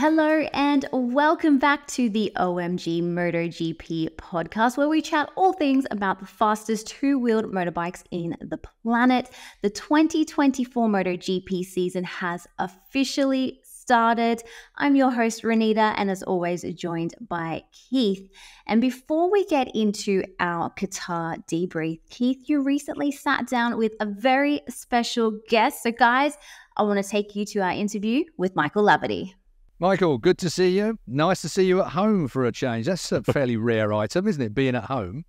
Hello, and welcome back to the OMG MotoGP podcast, where we chat all things about the fastest two wheeled motorbikes in the planet. The 2024 MotoGP season has officially started. I'm your host, Renita, and as always, joined by Keith. And before we get into our Qatar debrief, Keith, you recently sat down with a very special guest. So, guys, I want to take you to our interview with Michael Laverty. Michael, good to see you. Nice to see you at home for a change. That's a fairly rare item, isn't it? Being at home.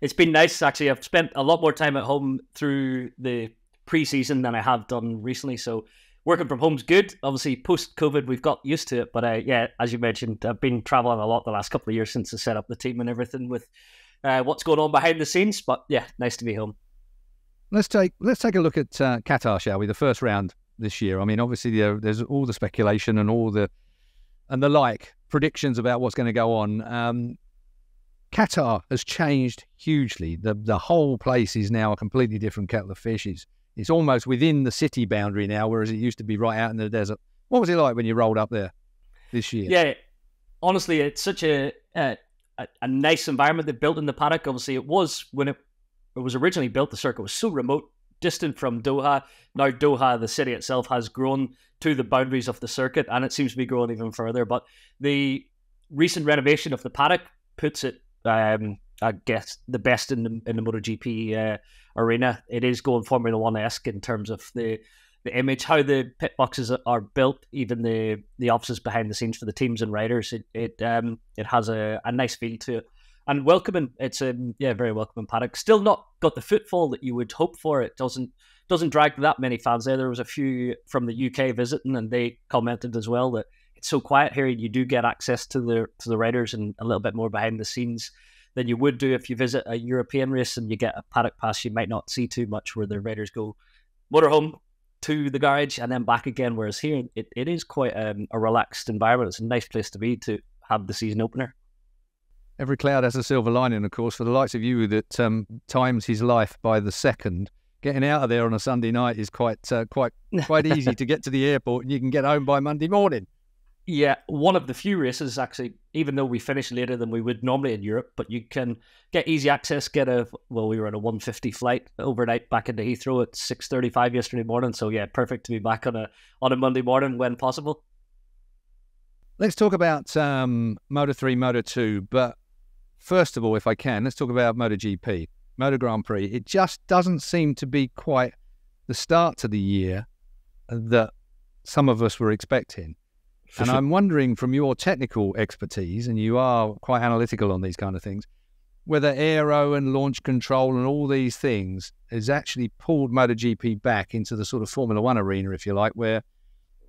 It's been nice, actually. I've spent a lot more time at home through the preseason than I have done recently. So working from home's good. Obviously, post COVID, we've got used to it. But uh, yeah, as you mentioned, I've been traveling a lot the last couple of years since I set up the team and everything with uh, what's going on behind the scenes. But yeah, nice to be home. Let's take let's take a look at uh, Qatar, shall we? The first round this year. I mean, obviously, there's all the speculation and all the and the like predictions about what's going to go on. Um, Qatar has changed hugely. The the whole place is now a completely different kettle of fish. It's, it's almost within the city boundary now, whereas it used to be right out in the desert. What was it like when you rolled up there this year? Yeah, honestly, it's such a a, a nice environment they built in the paddock. Obviously, it was when it, it was originally built. The circuit was so remote distant from Doha. Now Doha, the city itself, has grown to the boundaries of the circuit, and it seems to be growing even further. But the recent renovation of the paddock puts it, um, I guess, the best in the in the MotoGP uh, arena. It is going Formula One esque in terms of the the image, how the pit boxes are built, even the the offices behind the scenes for the teams and riders. It it um it has a, a nice feel to it and welcome welcoming. It's a yeah, very welcoming paddock. Still not got the footfall that you would hope for. It doesn't doesn't drag that many fans there. There was a few from the UK visiting, and they commented as well that it's so quiet here. You do get access to the to the riders and a little bit more behind the scenes than you would do if you visit a European race and you get a paddock pass. You might not see too much where the riders go motorhome to the garage and then back again. Whereas here, it, it is quite um, a relaxed environment. It's a nice place to be to have the season opener every cloud has a silver lining, of course. For the likes of you that um, times his life by the second, getting out of there on a Sunday night is quite uh, quite quite easy to get to the airport, and you can get home by Monday morning. Yeah, one of the few races actually, even though we finished later than we would normally in Europe, but you can get easy access. Get a well, we were on a one fifty flight overnight back into Heathrow at six thirty five yesterday morning. So yeah, perfect to be back on a on a Monday morning when possible. Let's talk about um, Moto 3, Moto 2, but First of all, if I can, let's talk about MotoGP, Moto Grand Prix. It just doesn't seem to be quite the start to the year that some of us were expecting. For and sure. I'm wondering from your technical expertise, and you are quite analytical on these kind of things, whether aero and launch control and all these things has actually pulled MotoGP back into the sort of Formula One arena, if you like, where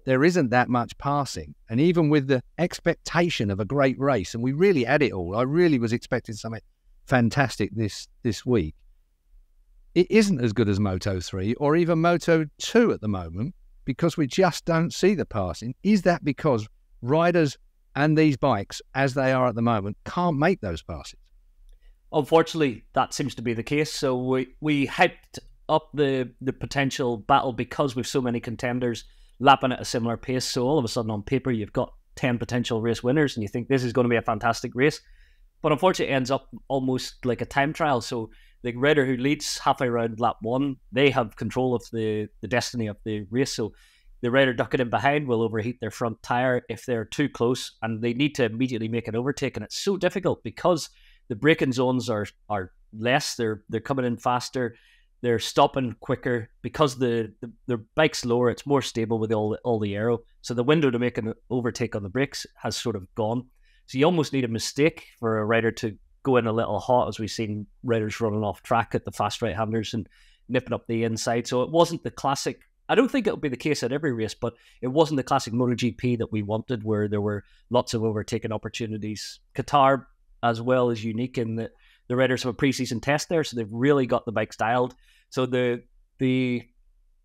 there isn't that much passing. And even with the expectation of a great race, and we really had it all, I really was expecting something fantastic this this week. It isn't as good as Moto 3 or even Moto 2 at the moment because we just don't see the passing. Is that because riders and these bikes, as they are at the moment, can't make those passes? Unfortunately, that seems to be the case. So we, we hyped up the, the potential battle because we've so many contenders lapping at a similar pace. So all of a sudden, on paper, you've got 10 potential race winners and you think this is going to be a fantastic race. But unfortunately, it ends up almost like a time trial. So the rider who leads halfway around lap one, they have control of the, the destiny of the race. So the rider ducking in behind will overheat their front tire if they're too close and they need to immediately make an overtake. And it's so difficult because the braking zones are, are less, they're, they're coming in faster they're stopping quicker because the, the the bike's lower. It's more stable with all the, all the aero, so the window to make an overtake on the brakes has sort of gone. So you almost need a mistake for a rider to go in a little hot, as we've seen riders running off track at the fast right handers and nipping up the inside. So it wasn't the classic. I don't think it'll be the case at every race, but it wasn't the classic MotoGP that we wanted, where there were lots of overtaking opportunities. Qatar, as well, is unique in that the riders have a preseason test there, so they've really got the bikes dialed. So the the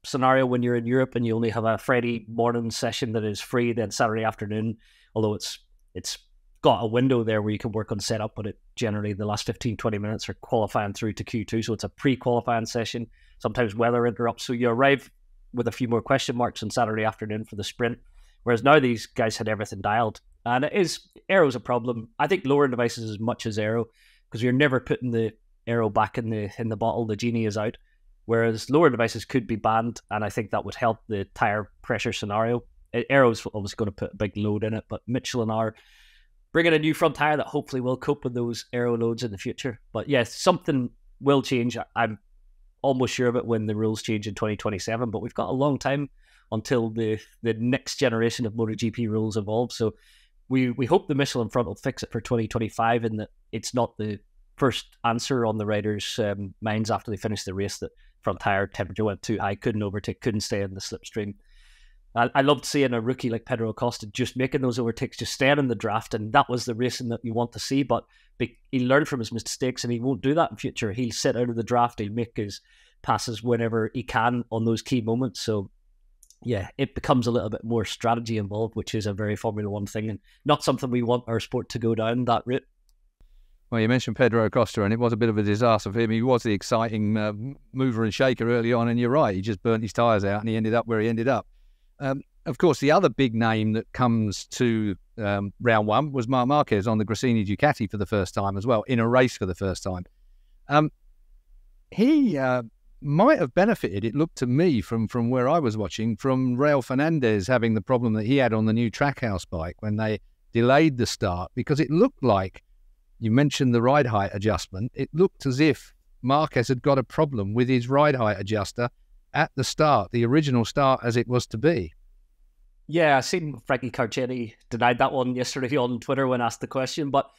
scenario when you're in Europe and you only have a Friday morning session that is free, then Saturday afternoon, although it's it's got a window there where you can work on setup, but it generally the last 15, 20 minutes are qualifying through to Q2. So it's a pre-qualifying session. Sometimes weather interrupts. So you arrive with a few more question marks on Saturday afternoon for the sprint, Whereas now these guys had everything dialed. And it is aero's a problem. I think lowering devices as much as aero, because you're never putting the aero back in the in the bottle. The genie is out. Whereas lower devices could be banned, and I think that would help the tire pressure scenario. Aero's obviously going to put a big load in it, but Michelin are bringing a new front tire that hopefully will cope with those aero loads in the future. But yes, something will change. I'm almost sure of it when the rules change in 2027, but we've got a long time until the the next generation of MotoGP rules evolve. So we we hope the Michelin front will fix it for 2025 and that it's not the first answer on the riders' um, minds after they finish the race that front tire temperature went too high, couldn't overtake, couldn't stay in the slipstream. I, I loved seeing a rookie like Pedro Acosta just making those overtakes, just staying in the draft, and that was the racing that you want to see. But he learned from his mistakes, and he won't do that in future. He'll sit out of the draft. He'll make his passes whenever he can on those key moments. So yeah, it becomes a little bit more strategy involved, which is a very Formula One thing, and not something we want our sport to go down that route. Well, you mentioned Pedro Acosta, and it was a bit of a disaster for him. He was the exciting uh, mover and shaker early on, and you're right, he just burnt his tyres out, and he ended up where he ended up. Um, of course, the other big name that comes to um, round one was Marc Marquez on the Gresini Ducati for the first time as well, in a race for the first time. Um, he uh, might have benefited, it looked to me from, from where I was watching, from Raul Fernandez having the problem that he had on the new Trackhouse bike when they delayed the start, because it looked like you mentioned the ride height adjustment. It looked as if Marquez had got a problem with his ride height adjuster at the start, the original start as it was to be. Yeah, I seen Frankie Carchedi denied that one yesterday on Twitter when asked the question. But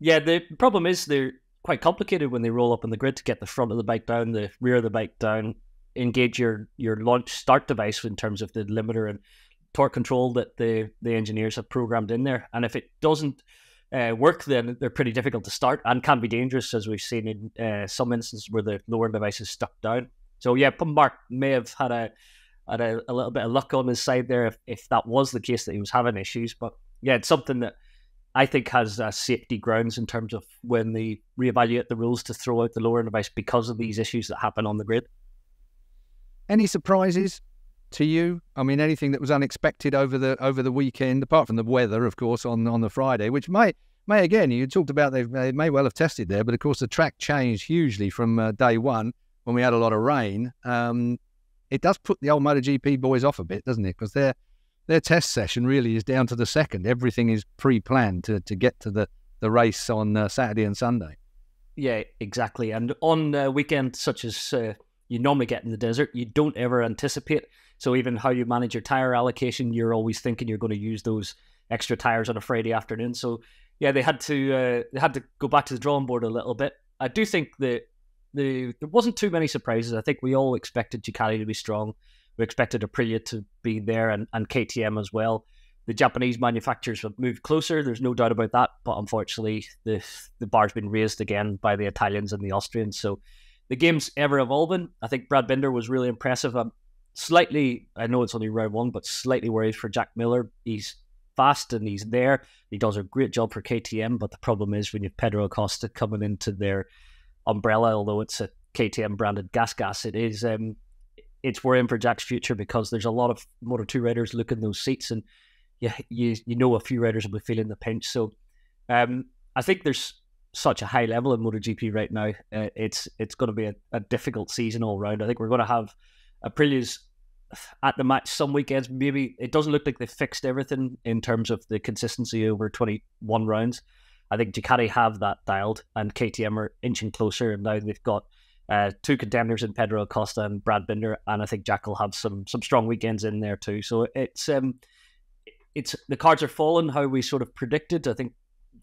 yeah, the problem is they're quite complicated when they roll up on the grid to get the front of the bike down, the rear of the bike down, engage your your launch start device in terms of the limiter and torque control that the the engineers have programmed in there. And if it doesn't uh, work, then they're pretty difficult to start and can be dangerous, as we've seen in uh, some instances where the lower device is stuck down. So yeah, Marc may have had a had a, a, little bit of luck on his side there if, if that was the case that he was having issues. But yeah, it's something that I think has uh, safety grounds in terms of when they reevaluate the rules to throw out the lower device because of these issues that happen on the grid. Any surprises to you? I mean, anything that was unexpected over the over the weekend, apart from the weather, of course, on on the Friday, which may may again you talked about they, may well have tested there, but of course the track changed hugely from uh, day one when we had a lot of rain. Um, it does put the old MotoGP boys off a bit, doesn't it? Because their their test session really is down to the second. Everything is pre-planned to to get to the the race on uh, Saturday and Sunday. Yeah, exactly. And on a weekend such as uh, you normally get in the desert, you don't ever anticipate. So even how you manage your tire allocation, you're always thinking you're going to use those extra tires on a Friday afternoon. So yeah, they had to uh, they had to go back to the drawing board a little bit. I do think that the there wasn't too many surprises. I think we all expected Ducati to be strong. We expected Aprilia to be there and, and KTM as well. The Japanese manufacturers have moved closer. There's no doubt about that. But unfortunately, the the bar's been raised again by the Italians and the Austrians. So the game's ever evolving. I think Brad Binder was really impressive. I'm slightly, I know it's only round one, but slightly worried for Jack Miller. He's fast and he's there. He does a great job for KTM. But the problem is when you have Pedro Acosta coming into their umbrella, although it's a KTM branded GasGas, it is um, it's worrying for Jack's future because there's a lot of Moto Two riders looking those seats, and yeah, you you know a few riders will be feeling the pinch. So um, I think there's such a high level in MotoGP right now. Uh, it's it's going to be a, a, difficult season all round. I think we're going to have Aprilia's at the match some weekends. Maybe it doesn't look like they fixed everything in terms of the consistency over 21 rounds. I think Ducati have that dialed, and KTM are inching closer, and now they've got uh, two contenders in Pedro Acosta and Brad Binder, and I think Jack will have some some strong weekends in there too. So it's um, it's the cards are falling how we sort of predicted. I think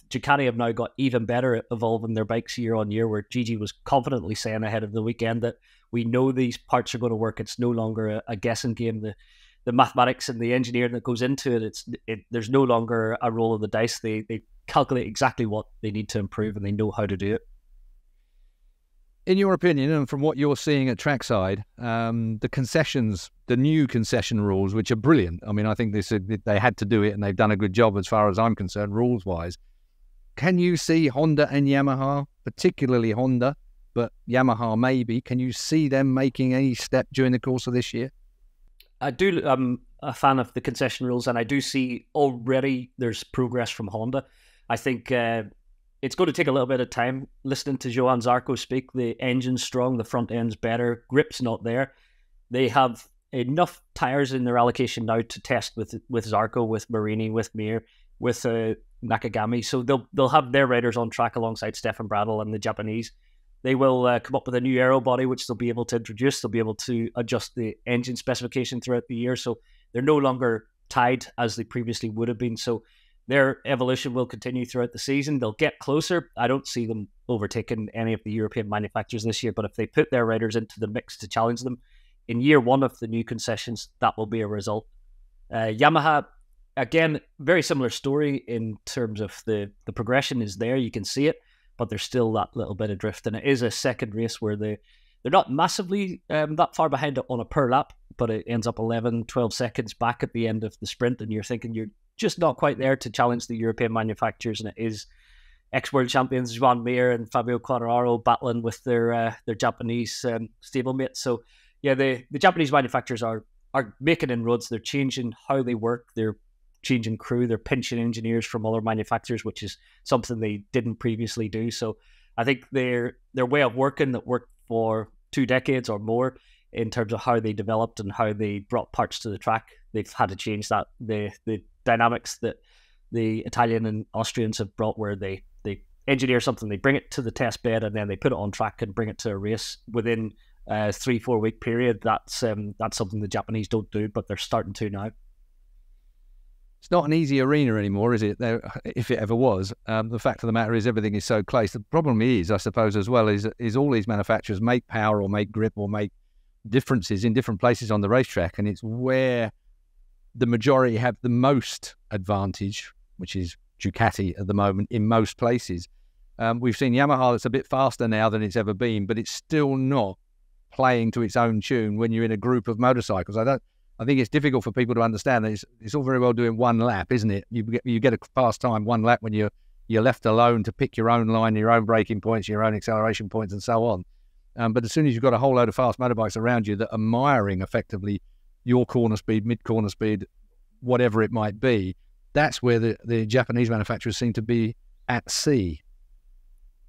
Ducati have now got even better at evolving their bikes year on year. Where Gigi was confidently saying ahead of the weekend that we know these parts are going to work. It's no longer a, a guessing game. The the mathematics and the engineering that goes into it, it's it, there's no longer a roll of the dice. They they calculate exactly what they need to improve and they know how to do it. In your opinion, and from what you're seeing at trackside, um, the concessions, the new concession rules, which are brilliant. I mean, I think this they had to do it, and they've done a good job as far as I'm concerned, rules wise. Can you see Honda and Yamaha, particularly Honda, but Yamaha maybe? Can you see them making any step during the course of this year? I do. I'm a fan of the concession rules, and I do see already there's progress from Honda. I think uh, it's going to take a little bit of time. Listening to Johann Zarco speak, the engine's strong, the front end's better, grip's not there. They have enough tires in their allocation now to test with with Zarco, with Marini, with Mir, with uh, Nakagami. So they'll they'll have their riders on track alongside Stefan Bradl and the Japanese. They will uh, come up with a new aero body, which they'll be able to introduce. They'll be able to adjust the engine specification throughout the year. So they're no longer tied as they previously would have been. So their evolution will continue throughout the season. They'll get closer. I don't see them overtaking any of the European manufacturers this year, but if they put their riders into the mix to challenge them in year one of the new concessions, that will be a result. Uh, Yamaha, again, very similar story in terms of the, the progression is there. You can see it, but there's still that little bit of drift. And it is a second race where they, they're not massively um, that far behind on a per lap, but it ends up 11, 12 seconds back at the end of the sprint. And you're thinking you're just not quite there to challenge the European manufacturers, and it is ex world champions Joan Mir and Fabio Quartararo battling with their uh, their Japanese um, stablemates. So yeah, the the Japanese manufacturers are are making inroads. They're changing how they work. They're changing crew. They're pinching engineers from other manufacturers, which is something they didn't previously do. So I think their their way of working that worked for two decades or more in terms of how they developed and how they brought parts to the track, they've had to change that. The the dynamics that the Italian and Austrians have brought, where they they engineer something, they bring it to the test bed, and then they put it on track and bring it to a race within a three four week period. That's um, that's something the Japanese don't do, but they're starting to now. It's not an easy arena anymore, is it? There, if it ever was. Um, the fact of the matter is, everything is so close. The problem is, I suppose, as well, is is all these manufacturers make power or make grip or make differences in different places on the racetrack, and it's where the majority have the most advantage, which is Ducati at the moment in most places. Um, we've seen Yamaha that's a bit faster now than it's ever been, but it's still not playing to its own tune when you're in a group of motorcycles. I don't. I think it's difficult for people to understand that it's, it's all very well doing one lap, isn't it? You get you get a fast time one lap when you're you're left alone to pick your own line, your own braking points, your own acceleration points, and so on. Um, but as soon as you've got a whole load of fast motorbikes around you that are miring effectively your corner speed, mid corner speed, whatever it might be, that's where the, the Japanese manufacturers seem to be at sea.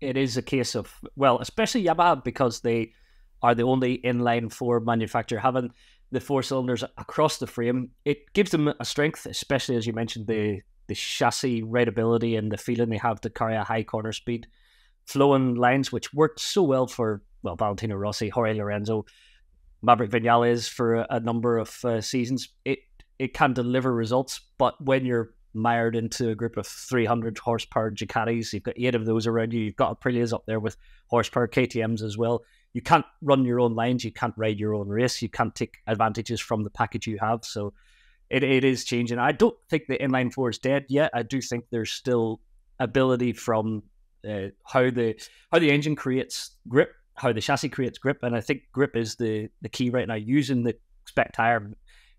It is a case of, well, especially Yamaha because they are the only inline four manufacturer having the four cylinders across the frame. It gives them a strength, especially as you mentioned, the, the chassis rideability and the feeling they have to carry a high corner speed. Flowing lines, which worked so well for, well, Valentino Rossi, Jorge Lorenzo, Maverick Vinales for a, a number of uh, seasons. It it can deliver results, but when you're mired into a group of 300 horsepower Ducatis, you've got eight of those around you. You've got Aprilias up there with horsepower KTM's as well. You can't run your own lines. You can't ride your own race. You can't take advantages from the package you have. So it, it is changing. I don't think the inline four is dead yet. I do think there's still ability from uh, how the how the engine creates grip how the chassis creates grip, and I think grip is the the key right now. Using the spec tire,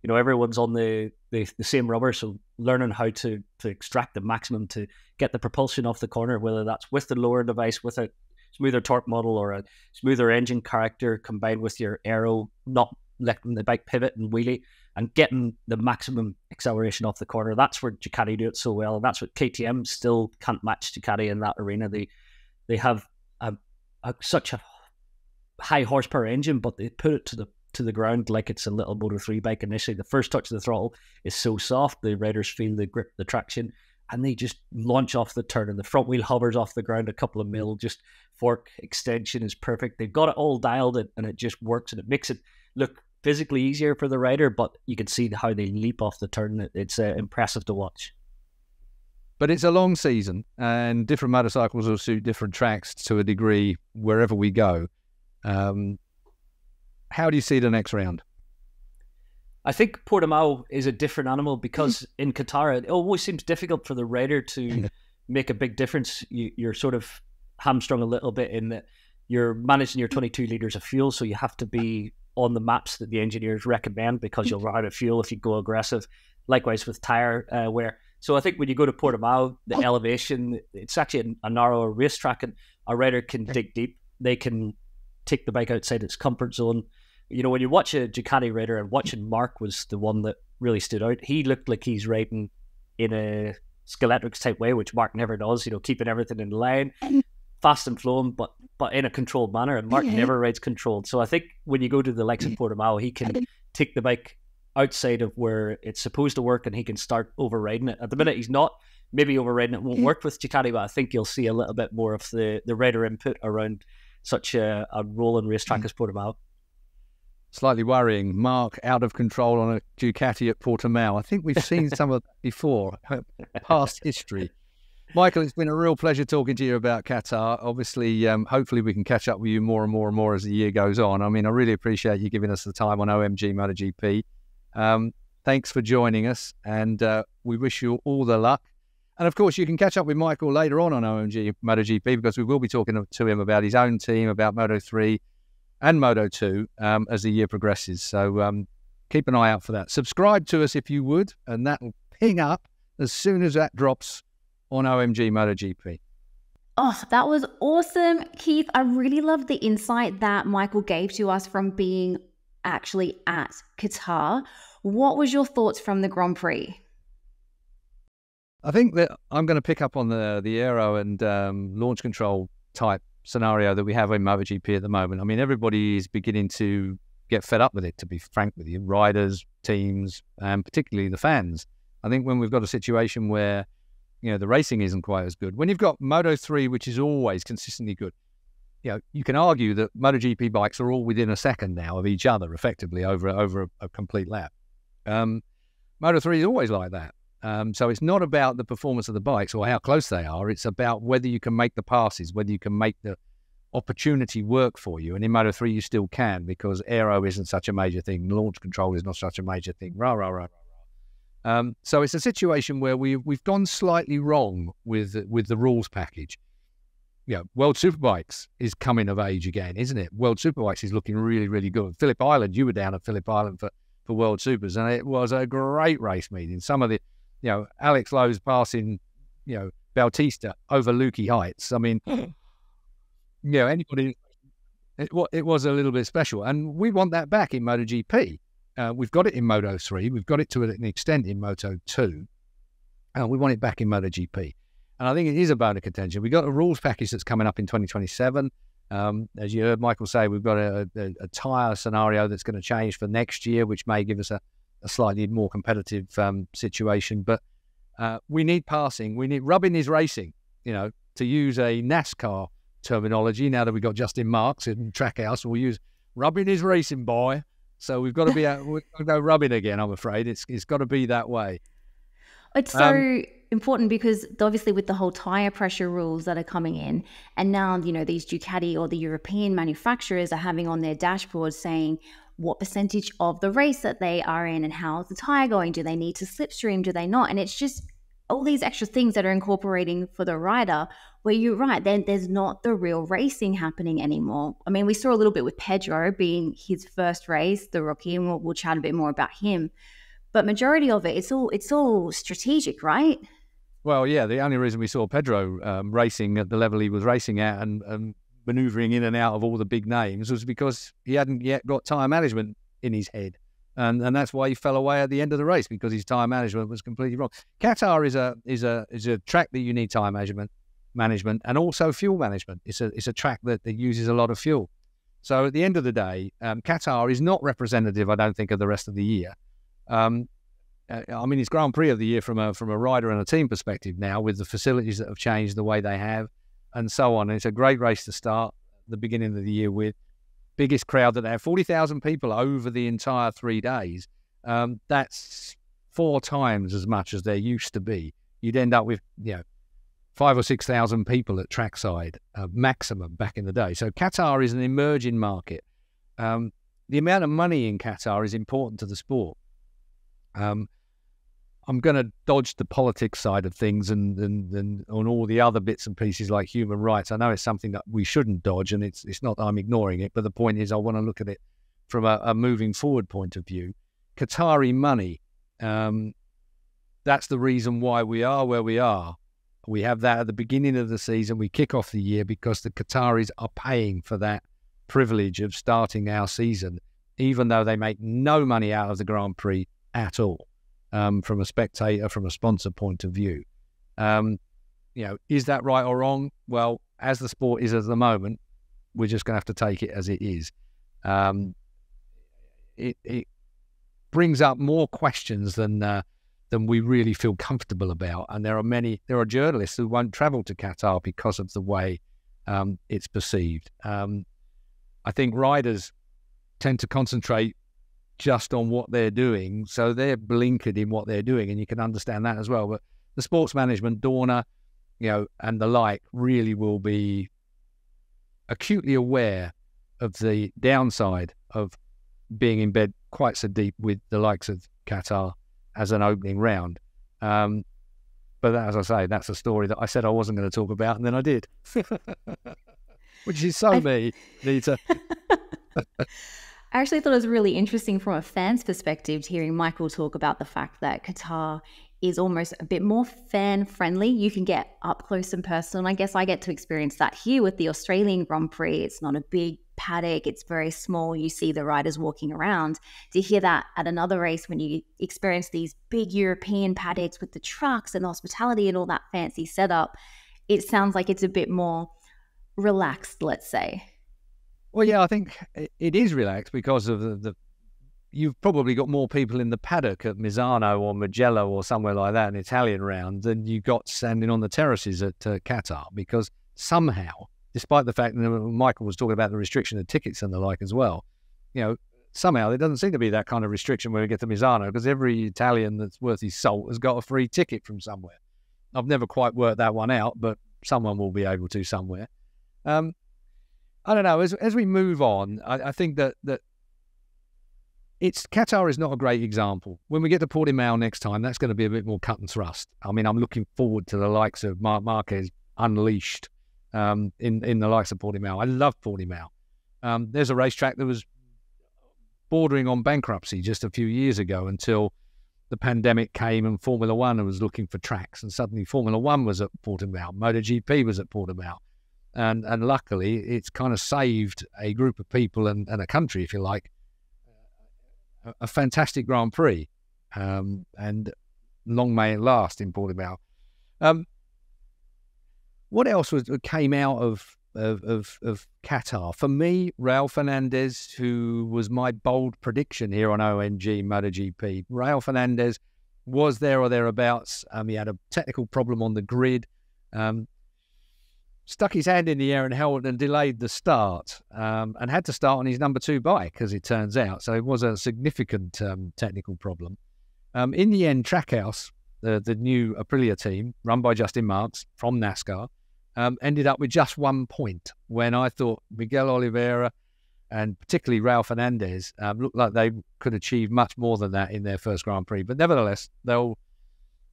you know, everyone's on the, the, the same rubber, so learning how to to extract the maximum to get the propulsion off the corner, whether that's with the lower device, with a smoother torque model or a smoother engine character combined with your aero, not letting the bike pivot and wheelie and getting the maximum acceleration off the corner. That's where Ducati do it so well, and that's what KTM still can't match Ducati in that arena. They they have a, a, such a high horsepower engine, but they put it to the to the ground like it's a little Moto 3 bike initially. The first touch of the throttle is so soft, the riders feel the grip, the traction, and they just launch off the turn. And the front wheel hovers off the ground a couple of mil. Just fork extension is perfect. They've got it all dialed in, and it just works, and it makes it look physically easier for the rider. But you can see how they leap off the turn. It's uh, impressive to watch. But it's a long season, and different motorcycles will suit different tracks to a degree wherever we go. Um, how do you see the next round? I think Portimao is a different animal because in Qatar it always seems difficult for the rider to make a big difference. You, are sort of hamstrung a little bit in that you're managing your 22 liters of fuel, so you have to be on the maps that the engineers recommend because you'll run out of fuel if you go aggressive. Likewise with tire uh, wear. So I think when you go to Portimao, the elevation it's actually a, a narrower racetrack, and a rider can dig deep. They can take the bike outside its comfort zone. You know, when you watch a Ducati rider, and watching Marc was the one that really stood out. He looked like he's riding in a Scalextric type way, which Marc never does. You know, keeping everything in line, fast and flowing, but but in a controlled manner. And Marc never rides controlled. So I think when you go to the likes of Portimao, he can take the bike outside of where it's supposed to work, and he can start overriding it. At the minute, he's not. Maybe overriding it won't work with Ducati, but I think you'll see a little bit more of the the rider input around such a, a rolling racetrack mm. as Portimao slightly worrying. Marc out of control on a Ducati at Portimao. I think we've seen some of that before, past history. Michael, it's been a real pleasure talking to you about Qatar. Obviously, um, hopefully, we can catch up with you more and more and more as the year goes on. I mean, I really appreciate you giving us the time on OMG MotoGP. Um, thanks for joining us, and uh, we wish you all the luck. And of course, you can catch up with Michael later on on OMG MotoGP because we will be talking to him about his own team, about Moto 3, and Moto 2 um, as the year progresses. So um, keep an eye out for that. Subscribe to us if you would, and that will ping up as soon as that drops on OMG MotoGP. Oh, that was awesome, Keith. I really loved the insight that Michael gave to us from being actually at Qatar. What was your thoughts from the Grand Prix? I think that I'm going to pick up on the the aero and um, launch control type scenario that we have in MotoGP at the moment. I mean, everybody is beginning to get fed up with it, to be frank with you, riders, teams, and particularly the fans. I think when we've got a situation where, you know, the racing isn't quite as good, when you've got Moto 3, which is always consistently good, you know, you can argue that MotoGP bikes are all within a second now of each other, effectively over over a, a complete lap. Um, Moto 3 is always like that. Um, so it's not about the performance of the bikes or how close they are. It's about whether you can make the passes, whether you can make the opportunity work for you. And in Moto 3, you still can because aero isn't such a major thing. Launch control is not such a major thing. Rah, rah, rah. Um, so it's a situation where we, we've gone slightly wrong with, with the rules package. Know, World Superbikes is coming of age again, isn't it? World Superbikes is looking really, really good. Phillip Island, you were down at Phillip Island for, for World Supers, and it was a great race meeting. Some of the you know, Alex Lowes passing, you know, Bautista over Lukey Heights. I mean, you know, anybody, it, it was a little bit special. And we want that back in MotoGP. Uh, we've got it in Moto 3. We've got it to an extent in Moto 2. And we want it back in MotoGP. And I think it is about a contention. We've got a rules package that's coming up in 2027. Um, as you heard Michael say, we've got a, a, a tyre scenario that's going to change for next year, which may give us a, a slightly more competitive um, situation. But uh, we need passing. We need rubbing is racing. You know, to use a NASCAR terminology. Now that we've got Justin Marks in Trackhouse, we'll use rubbing is racing, boy. So we've got to be out, we've got to go rubbing again. I'm afraid it's it's got to be that way. It's so um, important because obviously with the whole tire pressure rules that are coming in, and now you know these Ducati or the European manufacturers are having on their dashboards saying what percentage of the race that they are in and how's the tire going? Do they need to slipstream? Do they not? And it's just all these extra things that are incorporating for the rider where you're right, then there's not the real racing happening anymore. I mean, we saw a little bit with Pedro being his first race, the rookie, and we'll, we'll chat a bit more about him. But majority of it, it's all it's all strategic, right? Well, yeah. The only reason we saw Pedro um, racing at the level he was racing at, and, and maneuvering in and out of all the big names was because he hadn't yet got time management in his head. And, and that's why he fell away at the end of the race because his time management was completely wrong. Qatar is a is a is a track that you need time management management and also fuel management. It's a it's a track that, that uses a lot of fuel. So at the end of the day, um, Qatar is not representative, I don't think, of the rest of the year. Um, uh, I mean, it's Grand Prix of the year from a from a rider and a team perspective now, with the facilities that have changed the way they have, and so on. And it's a great race to start the beginning of the year with. Biggest crowd that they have, 40,000 people over the entire three days. Um, that's four times as much as there used to be. You'd end up with, you know, five or 6,000 people at trackside uh, maximum back in the day. So Qatar is an emerging market. Um, the amount of money in Qatar is important to the sport. Um, I'm going to dodge the politics side of things and, and, and on all the other bits and pieces like human rights. I know it's something that we shouldn't dodge, and it's it's not I'm ignoring it, but the point is I want to look at it from a, a moving forward point of view. Qatari money, um, that's the reason why we are where we are. We have that at the beginning of the season. We kick off the year because the Qataris are paying for that privilege of starting our season, even though they make no money out of the Grand Prix at all. Um, from a spectator, from a sponsor point of view. Um, you know, is that right or wrong? Well, as the sport is at the moment, we're just going to have to take it as it is. Um, it, it brings up more questions than uh, than we really feel comfortable about, and there are many. There are journalists who won't travel to Qatar because of the way um, it's perceived. Um, I think riders tend to concentrate just on what they're doing, so they're blinkered in what they're doing, and you can understand that as well. But the sports management, Dorna, you know, and the like, really will be acutely aware of the downside of being in bed quite so deep with the likes of Qatar as an opening round. Um, but as I say, that's a story that I said I wasn't going to talk about, and then I did, which is so I... me, Nita. I actually thought it was really interesting from a fan's perspective to hearing Michael talk about the fact that Qatar is almost a bit more fan friendly. You can get up close and personal. I guess I get to experience that here with the Australian Grand Prix. It's not a big paddock, it's very small. You see the riders walking around. To hear that at another race when you experience these big European paddocks with the trucks and the hospitality and all that fancy setup, it sounds like it's a bit more relaxed, let's say. Well, yeah, I think it is relaxed because of the, the you've probably got more people in the paddock at Misano or Mugello or somewhere like that, an Italian round, than you got standing on the terraces at uh, Qatar because somehow, despite the fact that Michael was talking about the restriction of tickets and the like as well, you know, somehow there doesn't seem to be that kind of restriction when we get to Misano because every Italian that's worth his salt has got a free ticket from somewhere. I've never quite worked that one out, but someone will be able to somewhere. Um, I don't know. As as we move on, I, I think that that it's Qatar is not a great example. When we get to Portimao next time, that's going to be a bit more cut and thrust. I mean, I'm looking forward to the likes of Marc Marquez unleashed um, in in the likes of Portimao. I love Portimao. Um, there's a racetrack that was bordering on bankruptcy just a few years ago until the pandemic came and Formula One was looking for tracks, and suddenly Formula One was at Portimao, MotoGP was at Portimao, and and luckily it's kind of saved a group of people and, and a country, if you like, a, fantastic Grand Prix, um, and long may it last in Portimao. Um, what else was came out of, of, of of Qatar? For me, Raul Fernandez, who was my bold prediction here on OMG MotoGP. Raul Fernandez was there or thereabouts. Um, he had a technical problem on the grid. Um, stuck his hand in the air and held and delayed the start um, and had to start on his number two bike, as it turns out. So it was a significant um, technical problem. Um, in the end, Trackhouse, the, the new Aprilia team, run by Justin Marks from NASCAR, um, ended up with just one point when I thought Miguel Oliveira and particularly Raul Fernandez um, looked like they could achieve much more than that in their first Grand Prix. But nevertheless, they'll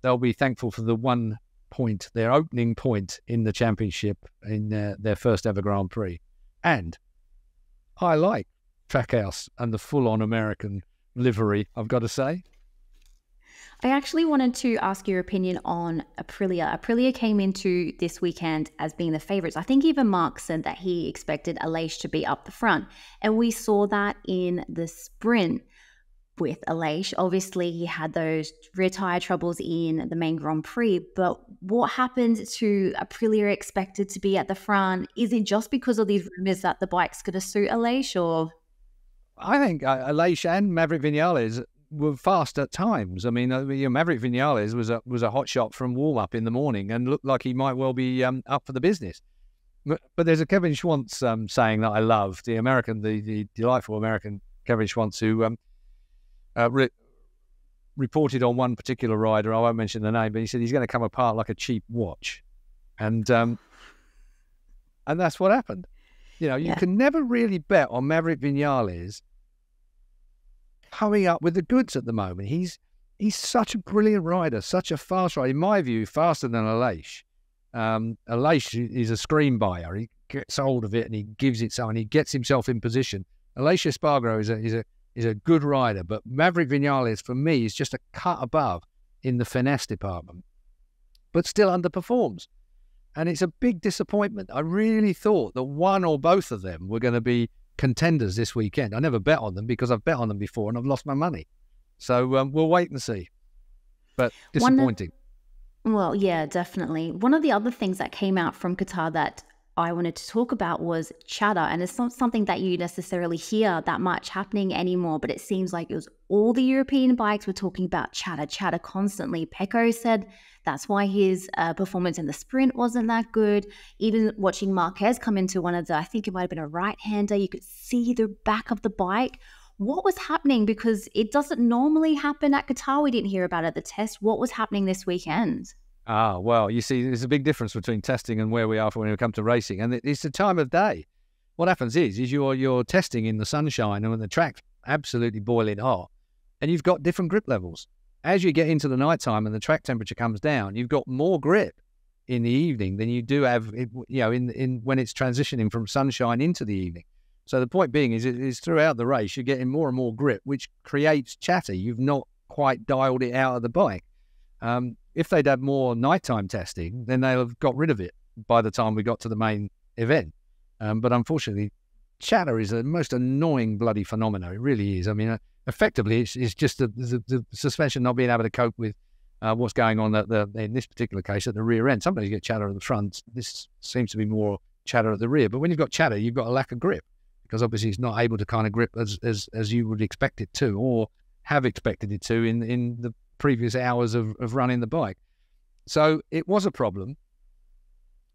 they'll be thankful for the one point, their opening point in the championship in their, their first ever Grand Prix. And I like Trackhouse and the full on American livery, I've got to say. I actually wanted to ask your opinion on Aprilia. Aprilia came into this weekend as being the favourites. I think even Marc said that he expected Aleix to be up the front. And we saw that in the sprint with Aleix. Obviously, he had those rear tire troubles in the main Grand Prix, but what happened to Aprilia expected to be at the front? Is it just because of these rumors that the bike's going to suit Aleix or? I think uh, Aleix and Maverick Vinales were fast at times. I mean, uh, Maverick Vinales was a was a hot shot from warm up in the morning and looked like he might well be um, up for the business. But, but there's a Kevin Schwantz um, saying that I love the American, the, the delightful American Kevin Schwantz, who um, uh, re- reported on one particular rider. I won't mention the name, but he said he's going to come apart like a cheap watch, and um, and that's what happened. You know, you yeah. can never really bet on Maverick Vinales coming up with the goods at the moment. He's he's such a brilliant rider, such a fast rider. In my view, faster than Aleix. Um, Aleix is a screen buyer. He gets hold of it and he gives it so, and he gets himself in position. Aleix Espargaro is a is a is a good rider, but Maverick Vinales for me is just a cut above in the finesse department, but still underperforms. And it's a big disappointment. I really thought that one or both of them were going to be contenders this weekend. I never bet on them because I've bet on them before and I've lost my money. So um, we'll wait and see. but disappointing. well, yeah, definitely. One of the other things that came out from Qatar that I wanted to talk about was chatter. And it's not something that you necessarily hear that much happening anymore, but it seems like it was all the European bikes were talking about chatter, chatter constantly. Pecco said that's why his uh, performance in the sprint wasn't that good. Even watching Marquez come into one of the, I think it might have been a right hander, you could see the back of the bike. What was happening? Because it doesn't normally happen at Qatar. We didn't hear about it at the test. What was happening this weekend? Ah, well, you see, there's a big difference between testing and where we are for when we come to racing, and it's the time of day. What happens is, is you're you're testing in the sunshine and when the track's absolutely boiling hot, and you've got different grip levels. As you get into the nighttime and the track temperature comes down, you've got more grip in the evening than you do have, you know, in in when it's transitioning from sunshine into the evening. So the point being is, is throughout the race you're getting more and more grip, which creates chatter. You've not quite dialed it out of the bike. Um, if they'd had more nighttime testing, then they'll have got rid of it by the time we got to the main event. Um, but unfortunately, chatter is the most annoying bloody phenomenon. It really is. I mean, uh, effectively, it's, it's just the, the, the, suspension not being able to cope with uh, what's going on at the, in this particular case, at the rear end. Sometimes you get chatter at the front. This seems to be more chatter at the rear. But when you've got chatter, you've got a lack of grip because obviously it's not able to kind of grip as, as, as you would expect it to or have expected it to in, in the previous hours of, of running the bike. So it was a problem.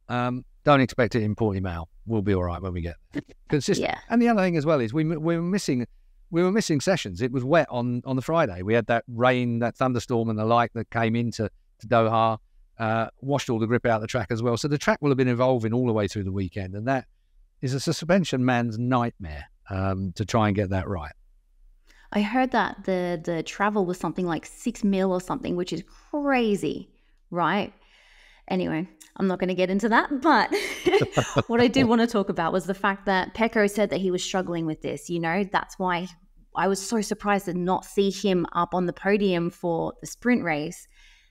Um, don't expect it in Portimao. We'll be all right when we get. Consistent. Yeah. And the other thing as well is we, we were missing we were missing sessions. It was wet on, on the Friday. We had that rain, that thunderstorm, and the like that came into to Doha, uh, washed all the grip out of the track as well. So the track will have been evolving all the way through the weekend, and that is a suspension man's nightmare um, to try and get that right. I heard that the the travel was something like six mil or something, which is crazy, right? Anyway, I'm not going to get into that. But what I did want to talk about was the fact that Pecco said that he was struggling with this. You know, that's why I was so surprised to not see him up on the podium for the sprint race.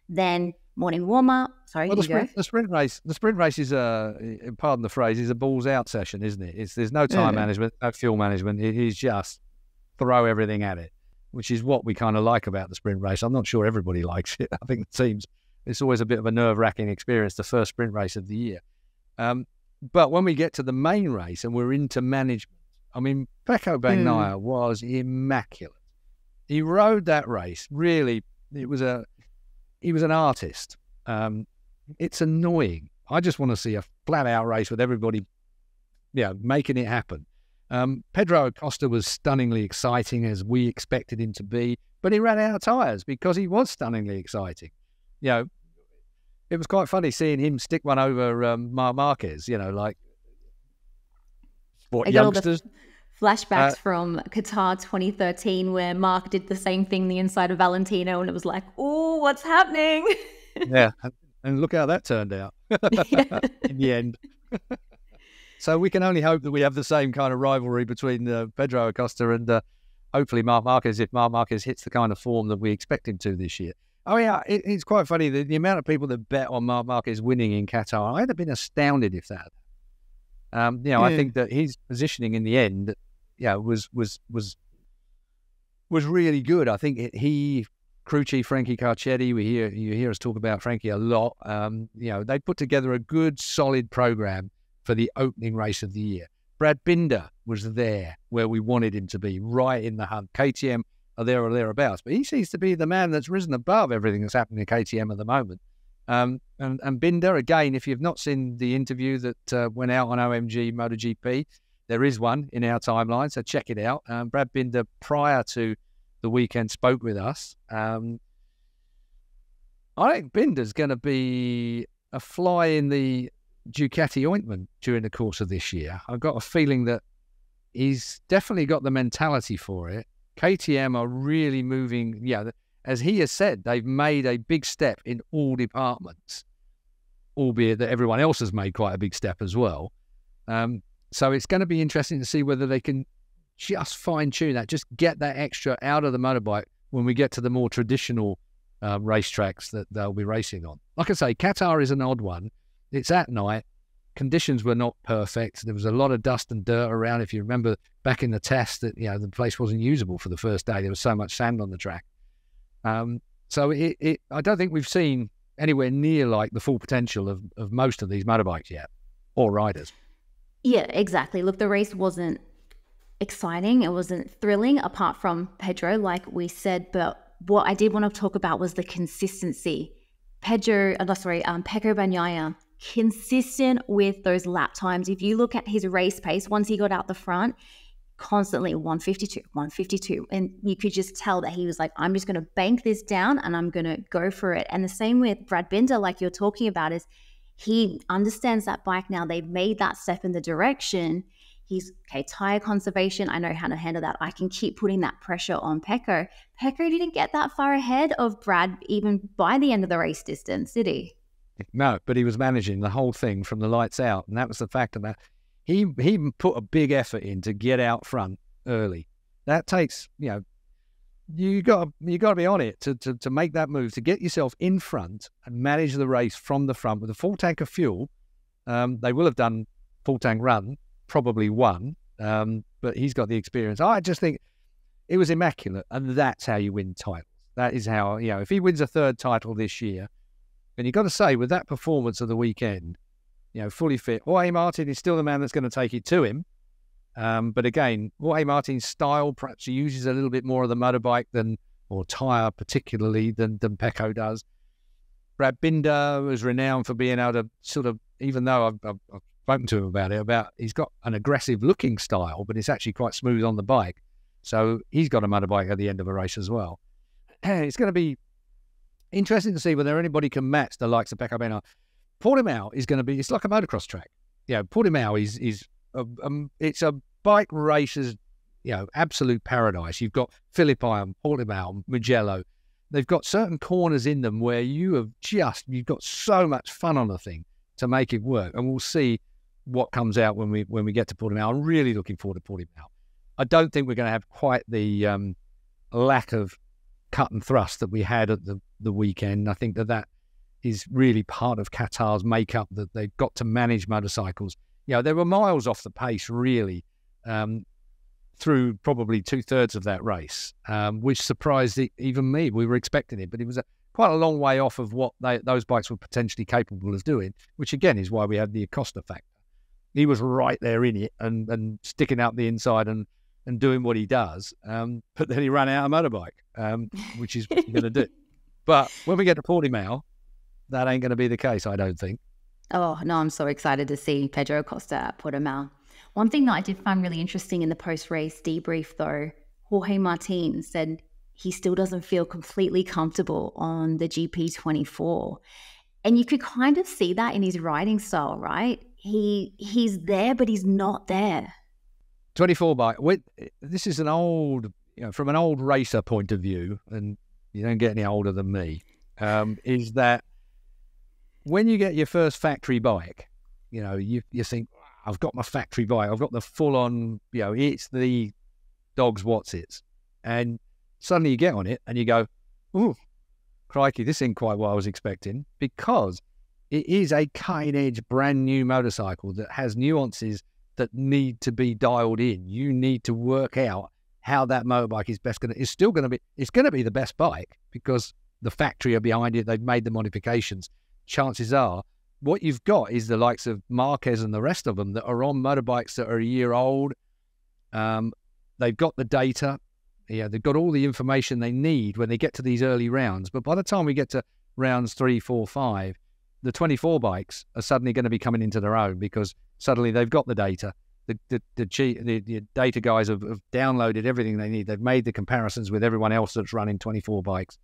Then morning warm up. Sorry, well, the sprint, the sprint, race, the sprint race is a, eh, pardon the phrase, is a balls out session, isn't it? It's, there's no time yeah. management, no fuel management. It is just throw everything at it, which is what we kind of like about the sprint race. I'm not sure everybody likes it. I think the teams, it's always a bit of a nerve wracking experience, the first sprint race of the year. Um, but when we get to the main race and we're into management, I mean, Pecco Bagnaia mm. was immaculate. He rode that race really. It was a he was an artist. Um, it's annoying. I just want to see a flat out race with everybody, yeah, making it happen. Um, Pedro Acosta was stunningly exciting as we expected him to be, but he ran out of tyres because he was stunningly exciting. You know, it was quite funny seeing him stick one over um, Marc Marquez, you know, like what youngsters. Flashbacks uh, from Qatar 2013, where Marc did the same thing the inside of Valentino, and it was like, oh, what's happening? yeah, and look how that turned out in the end. So we can only hope that we have the same kind of rivalry between uh, Pedro Acosta and uh, hopefully Marc Marquez if Marc Marquez hits the kind of form that we expect him to this year. Oh yeah, it, it's quite funny the, the, amount of people that bet on Marc Marquez winning in Qatar. I'd have been astounded if that. Um, you know, I think that his positioning in the end, yeah, was was was was really good. I think he crew chief Frankie Carchedi. We hear you hear us talk about Frankie a lot. Um, you know, they put together a good, solid program for the opening race of the year. Brad Binder was there where we wanted him to be, right in the hunt. KTM are there or thereabouts, but he seems to be the man that's risen above everything that's happening at KTM at the moment. Um, and, and, Binder, again, if you've not seen the interview that uh, went out on OMG MotoGP, there is one in our timeline, so check it out. Um, Brad Binder, prior to the weekend, spoke with us. Um, I think Binder's going to be a fly in the Ducati ointment during the course of this year. I've got a feeling that he's definitely got the mentality for it. KTM are really moving. Yeah, as he has said, they've made a big step in all departments, albeit that everyone else has made quite a big step as well. Um, so it's going to be interesting to see whether they can just fine tune that, just get that extra out of the motorbike when we get to the more traditional uh, racetracks that they'll be racing on. Like I say, Qatar is an odd one it's at night. Conditions were not perfect. There was a lot of dust and dirt around. If you remember back in the test, that you know the place wasn't usable for the first day. There was so much sand on the track. Um, So it, it, I don't think we've seen anywhere near like the full potential of, of most of these motorbikes yet, or riders. Yeah, exactly. Look, the race wasn't exciting. It wasn't thrilling, apart from Pedro, like we said. But what I did want to talk about was the consistency. Pedro, uh, sorry, um, Pecco Bagnaia, consistent with those lap times. If you look at his race pace, once he got out the front, constantly 152, 152. And you could just tell that he was like, I'm just going to bank this down and I'm going to go for it. And the same with Brad Binder, like you're talking about, is he understands that bike now. They've made that step in the direction. He's okay, tire conservation. I know how to handle that. I can keep putting that pressure on Pecco. Pecco didn't get that far ahead of Brad even by the end of the race distance, did he? No, but he was managing the whole thing from the lights out. And that was the fact of that he he put a big effort in to get out front early. That takes you know you got you got to be on it to, to to make that move to get yourself in front and manage the race from the front with a full tank of fuel. Um, they will have done full tank run, probably one, um, but he's got the experience. I just think it was immaculate, and that's how you win titles. That is how you know if he wins a third title this year, and you've got to say with that performance of the weekend, you know, fully fit. Jorge Martin is still the man that's going to take it to him. Um, but again, Jorge Martin's style perhaps he uses a little bit more of the motorbike than, or tyre particularly, than, than Pecco does. Brad Binder was renowned for being able to sort of, even though I've, I've, I've spoken to him about it, about he's got an aggressive looking style, but it's actually quite smooth on the bike. So he's got a motorbike at the end of a race as well. It's going to be interesting to see whether anybody can match the likes of Pecco Bagnaia. Portimao is going to be, it's like a motocross track. You know, Portimao is, is a, um, it's a bike racer's, you know, absolute paradise. You've got Phillippi and Portimao, Mugello. They've got certain corners in them where you have just, you've got so much fun on the thing to make it work. And we'll see what comes out when we, when we get to Portimao. I'm really looking forward to Portimao. I don't think we're going to have quite the um, lack of cut and thrust that we had at the, the weekend. I think that that is really part of Qatar's makeup that they've got to manage motorcycles. You know, they were miles off the pace, really, um, through probably two thirds of that race, um, which surprised even me. We were expecting it, but it was a, quite a long way off of what they, those bikes were potentially capable of doing, which again is why we had the Acosta factor. He was right there in it and, and sticking out the inside and, and doing what he does. Um, but then he ran out of motorbike, um, which is what you're going to do. But when we get to Portimao, that ain't going to be the case, I don't think. Oh, no, I'm so excited to see Pedro Acosta at Portimao. One thing that I did find really interesting in the post race debrief, though, Jorge Martin said he still doesn't feel completely comfortable on the GP24. And you could kind of see that in his riding style, right? He he's there, but he's not there. 24 bike. With, this is an old, you know, from an old racer point of view, and you don't get any older than me, um, is that when you get your first factory bike, you know, you, you think, I've got my factory bike, I've got the full on, you know, it's the dog's what's it. And suddenly you get on it and you go, oh, crikey, this ain't quite what I was expecting because it is a cutting edge, brand new motorcycle that has nuances that need to be dialed in. You need to work out how that motorbike is best going to, it's still going to be, it's going to be the best bike because the factory are behind it. They've made the modifications chances are what you've got is the likes of Marquez and the rest of them that are on motorbikes that are a year old. Um, they've got the data. Yeah, they've got all the information they need when they get to these early rounds. But by the time we get to rounds three, four, five, the 24 bikes are suddenly going to be coming into their own because suddenly they've got the data. The the the, the, the data guys have, have downloaded everything they need. They've made the comparisons with everyone else that's running 24 bikes,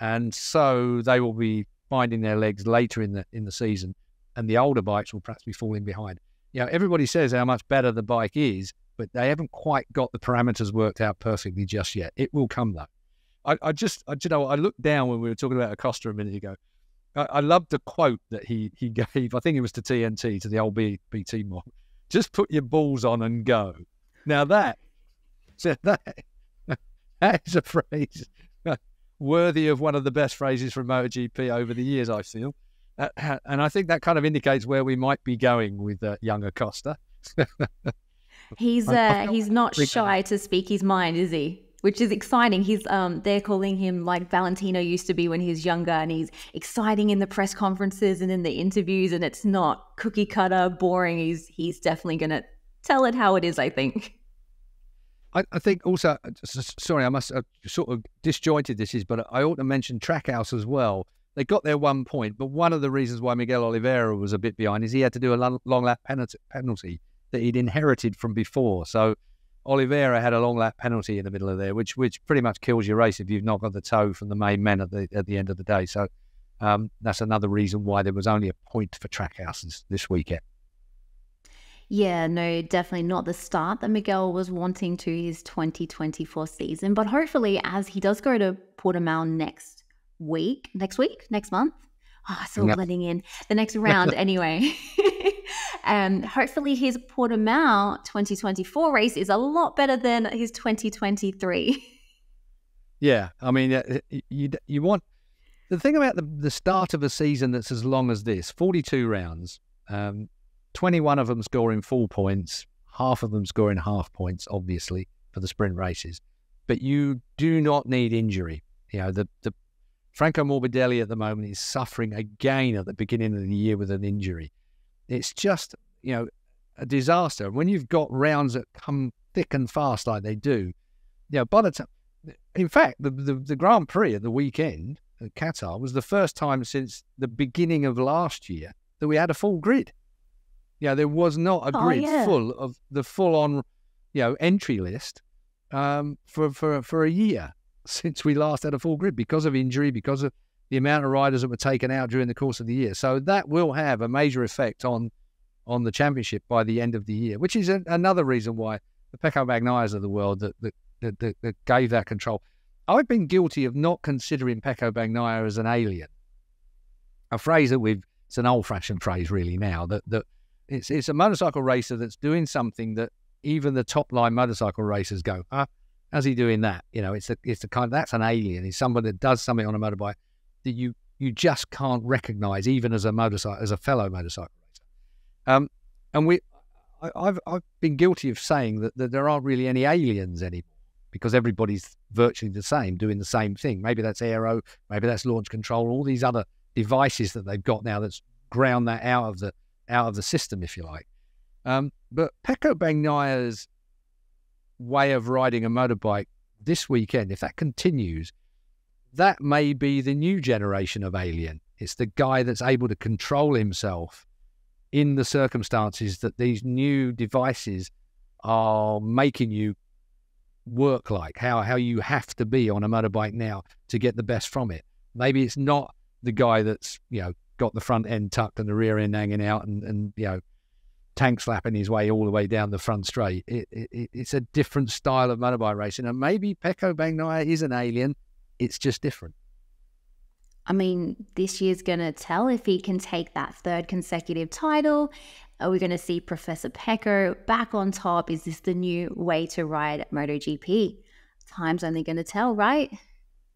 and so they will be finding their legs later in the in the season, and the older bikes will perhaps be falling behind. You know, everybody says how much better the bike is, but they haven't quite got the parameters worked out perfectly just yet. It will come though. I, I just, I, you know, I looked down when we were talking about Acosta a minute ago. I, I loved the quote that he he gave. I think it was to TNT to the old BT. Just put your balls on and go. Now that, so that, that is a phrase worthy of one of the best phrases from MotoGP over the years, I feel. Uh, and I think that kind of indicates where we might be going with uh, young Acosta. he's uh, he's not shy to speak his mind, is he? Which is exciting. He's um they're calling him like Valentino used to be when he was younger, and he's exciting in the press conferences and in the interviews, and it's not cookie cutter, boring. He's he's definitely gonna tell it how it is. I think. I, I think also, sorry, I must have sort of disjointed this is, but I ought to mention Trackhouse as well. They got their one point, but one of the reasons why Miguel Oliveira was a bit behind is he had to do a long lap penalty that he'd inherited from before. So Oliveira had a long lap penalty in the middle of there, which which pretty much kills your race if you've not got the tow from the main men at the at the end of the day. So um, that's another reason why there was only a point for Trackhouses this weekend. Yeah, no, definitely not the start that Miguel was wanting to his 2024 season. But hopefully, as he does go to Portimao next week, next week, next month, oh, it's all yep. blending in the next round anyway. um, hopefully, his Portimao 2024 race is a lot better than his 2023. Yeah, I mean, you you want the thing about the the start of a season that's as long as this, 42 rounds. Um, 21 of them scoring full points, half of them scoring half points, obviously, for the sprint races. But you do not need injury. You know, the, the Franco Morbidelli at the moment is suffering again at the beginning of the year with an injury. It's just, you know, a disaster. When you've got rounds that come thick and fast like they do, you know, by the time, in fact, the, the, the Grand Prix at the weekend at Qatar was the first time since the beginning of last year that we had a full grid. Yeah, there was not a oh, grid yeah. full of the full on, you know, entry list um, for, for, for a year since we last had a full grid because of injury, because of the amount of riders that were taken out during the course of the year. So that will have a major effect on on the championship by the end of the year, which is a, another reason why the Pecco Bagnaias of the world that, that, that, that, that gave that control. I've been guilty of not considering Pecco Bagnaia as an alien, a phrase that we've, it's an old fashioned phrase really now, that, that it's it's a motorcycle racer that's doing something that even the top line motorcycle racers go, huh? How's he doing that? You know, it's a it's a kind of, that's an alien. He's somebody that does something on a motorbike that you you just can't recognize even as a motorcycle as a fellow motorcycle racer. Um, and we, I, I've I've been guilty of saying that, that there aren't really any aliens anymore because everybody's virtually the same, doing the same thing. Maybe that's aero, maybe that's launch control, all these other devices that they've got now that's ground that out of the out of the system, if you like. Um, but Pecco Bagnaia's way of riding a motorbike this weekend, if that continues, that may be the new generation of alien. It's the guy that's able to control himself in the circumstances that these new devices are making you work like, how, how you have to be on a motorbike now to get the best from it. Maybe it's not the guy that's, you know, got the front end tucked and the rear end hanging out and, and you know, tank slapping his way all the way down the front straight. It, it, it's a different style of motorbike racing. And maybe Pecco Bagnaia is an alien. It's just different. I mean, this year's going to tell if he can take that third consecutive title. Are we going to see Professor Pecco back on top? Is this the new way to ride MotoGP? Time's only going to tell, right?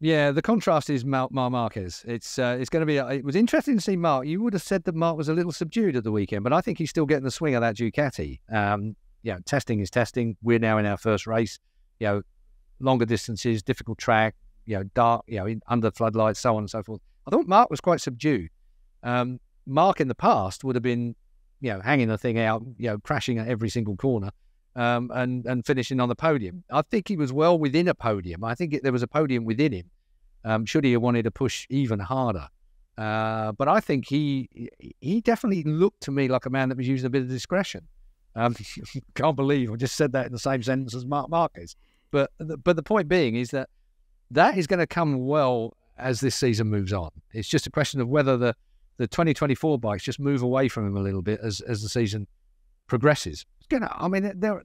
Yeah, the contrast is Marc Marquez. It's uh, it's going to be. it was interesting to see Marc. You would have said that Marc was a little subdued at the weekend, but I think he's still getting the swing of that Ducati. Um, yeah, testing is testing. We're now in our first race. You know, longer distances, difficult track. You know, dark. You know, under floodlights, so on and so forth. I thought Marc was quite subdued. Um, Marc in the past would have been, you know, hanging the thing out, you know, crashing at every single corner um, and and finishing on the podium. I think he was well within a podium. I think it, there was a podium within him. Um, should he have wanted to push even harder? Uh, but I think he he definitely looked to me like a man that was using a bit of discretion. Um, can't believe I just said that in the same sentence as Marc Marquez. But but the point being is that that is going to come well as this season moves on. It's just a question of whether the the 2024 bikes just move away from him a little bit as as the season progresses. It's gonna, I mean, there.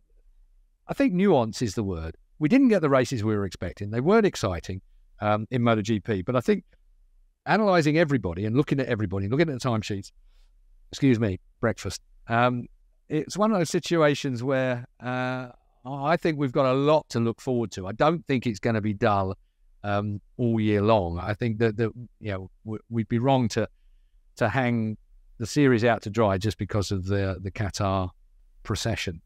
I think nuance is the word. We didn't get the races we were expecting. They weren't exciting um, in MotoGP, but I think analysing everybody and looking at everybody, looking at the timesheets. Excuse me, breakfast. Um, it's one of those situations where uh, I think we've got a lot to look forward to. I don't think it's going to be dull um, all year long. I think that, that you know we'd be wrong to to hang the series out to dry just because of the the Qatar procession.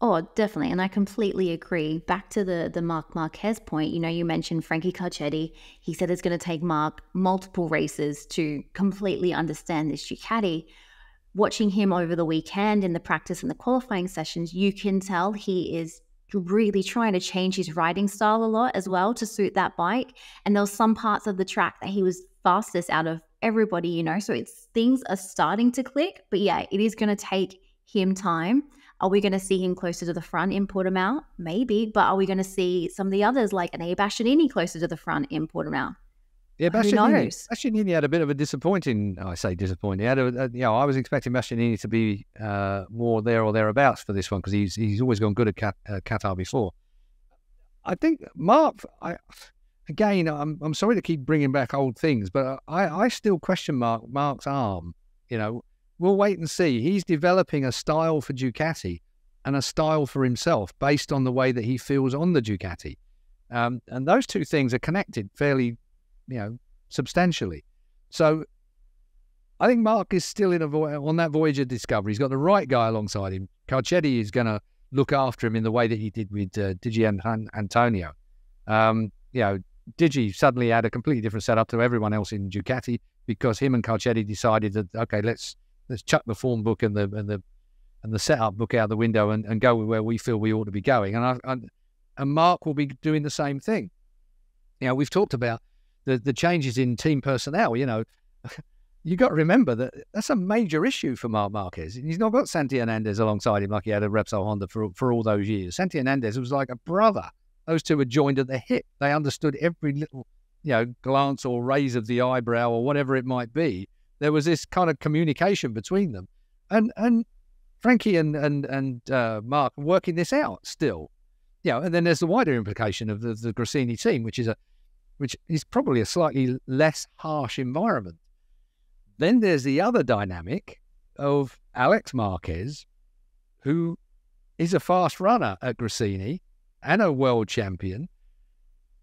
Oh, definitely. And I completely agree. Back to the the Marc Marquez point, you know, you mentioned Frankie Carchedi. He said it's going to take Marc multiple races to completely understand this Ducati. Watching him over the weekend in the practice and the qualifying sessions, you can tell he is really trying to change his riding style a lot as well to suit that bike. And there was some parts of the track that he was fastest out of everybody, you know. So it's things are starting to click, but yeah, it is going to take him time. Are we going to see him closer to the front in Portimao? Maybe, but are we going to see some of the others like Enea Bastianini closer to the front in Portimao? Yeah, Bastianini, Bastianini had a bit of a disappointing. I say disappointing. Had a, a, you know, I was expecting Bastianini to be uh, more there or thereabouts for this one because he's he's always gone good at Cat, uh, Qatar before. I think Marc. I again, I'm I'm sorry to keep bringing back old things, but I I still question Marc Marc's arm. You know, we'll wait and see. He's developing a style for Ducati and a style for himself based on the way that he feels on the Ducati. Um, and those two things are connected fairly, you know, substantially. So I think Marc is still in a vo- on that voyage of discovery. He's got the right guy alongside him. Carchedi is going to look after him in the way that he did with uh, Di Giannantonio. Um, you know, Digi suddenly had a completely different setup to everyone else in Ducati because him and Carchedi decided that okay, let's let's chuck the form book and the and the and the setup book out the window and, and go where we feel we ought to be going. And I, I, and Marc will be doing the same thing. You know, we've talked about the the changes in team personnel. You know, you got to remember that that's a major issue for Marc Marquez. He's not got Santi Hernandez alongside him like he had a Repsol Honda for for all those years. Santi Hernandez was like a brother. Those two were joined at the hip. They understood every little, you know, glance or raise of the eyebrow or whatever it might be there was this kind of communication between them, and and Frankie and and and uh, Marc working this out still, you know. And then there's the wider implication of the, the Gresini team, which is a which is probably a slightly less harsh environment. Then there's the other dynamic of Alex Marquez, who is a fast runner at Gresini and a world champion